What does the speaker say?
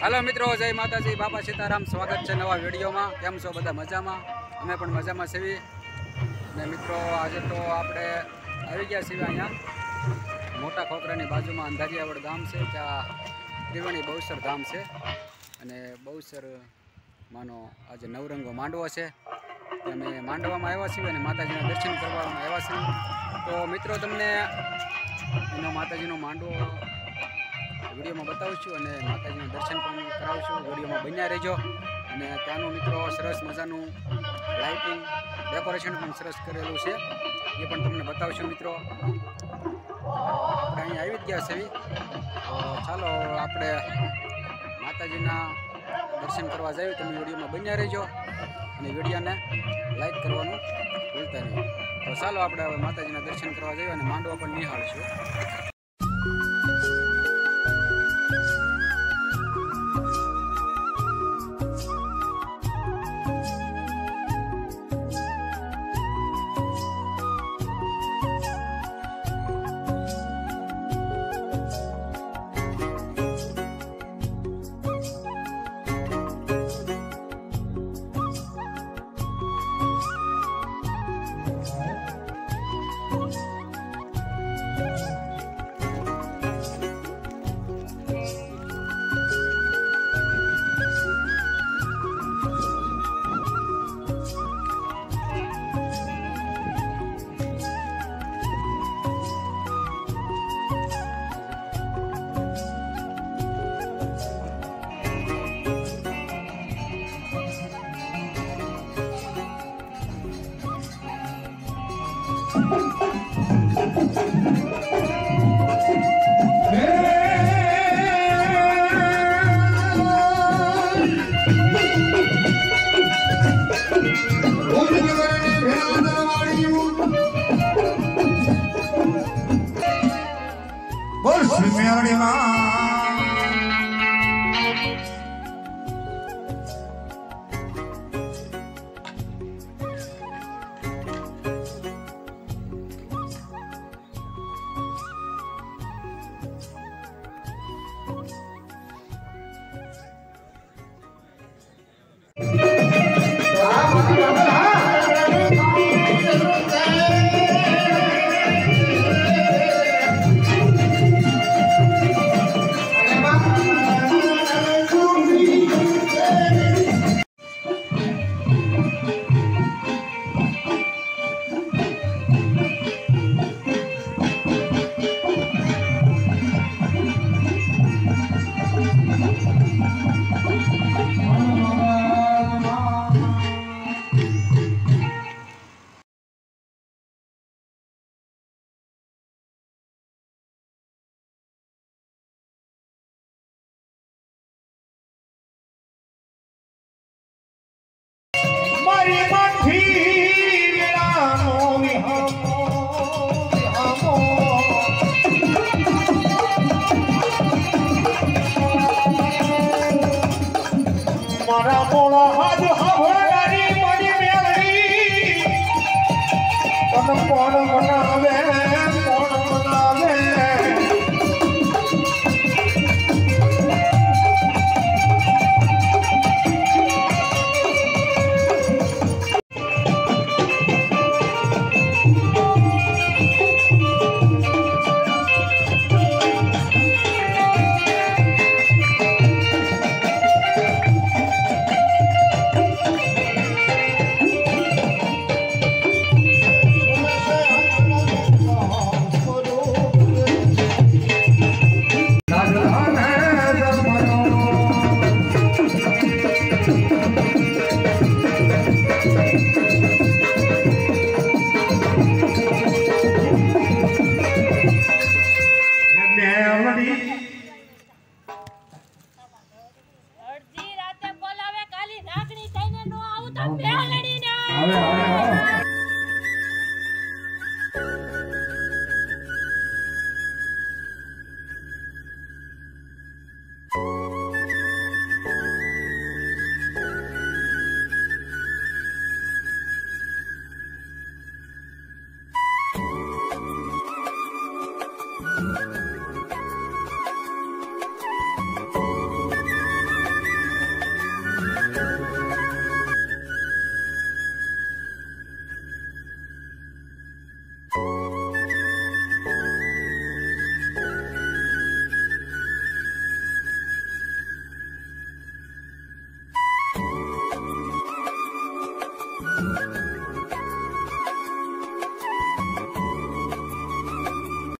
હાલો મિત્રો, જય માતાજી, બાપા સીતારામ, સ્વાગત છે નવા વિડીયોમાં. કેમ છો બધા મજામાં? અમે પણ મજામાં છીએ. અને મિત્રો, આજે તો આપણે આવી ગયા છીએ અહીંયા. મોટા ખોખરાની બાજુમાં અંધારિયાવડ ગામ છે ત્યાં ત્રિવેણી બહુસર ગામ છે. અને બહુસર માનો આજે નવરંગો માંડવો છે. અમે માંડવામાં આવ્યા છીએ અને માતાજીના દર્શન કરવામાં આવ્યા છીએ તો મિત્રો, તમને એનો માતાજીનો માંડવો વિડીયોમાં બતાવીશું અને માતાજીના દર્શન કરાવીશું વિડીયોમાં બન્યા રહેજો. અને ત્યાંનું મિત્રો સરસ મજાનું લાઇટિંગ ડેકોરેશન પણ સરસ કરેલું છે. એ પણ તમને બતાવશું મિત્રો. આપણે અહીંયા આવી જ ગયા છે ચાલો આપણે માતાજીના દર્શન કરવા જઈએ. તમે વિડીયોમાં બન્યા રહેજો. અને વિડીયોને લાઈક કરવાનું ભૂલતા નહીં. તો ચાલો આપણે હવે માતાજીના દર્શન કરવા જઈએ અને માંડવા પણ નિહાળશું. Bolshe me arima 阿妹，阿妹。